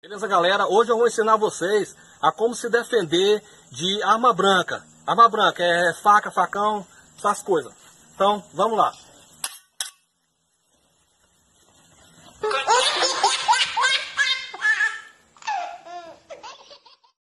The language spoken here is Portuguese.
Beleza, galera? Hoje eu vou ensinar vocês a como se defender de arma branca. Arma branca é faca, facão, essas coisas. Então, vamos lá.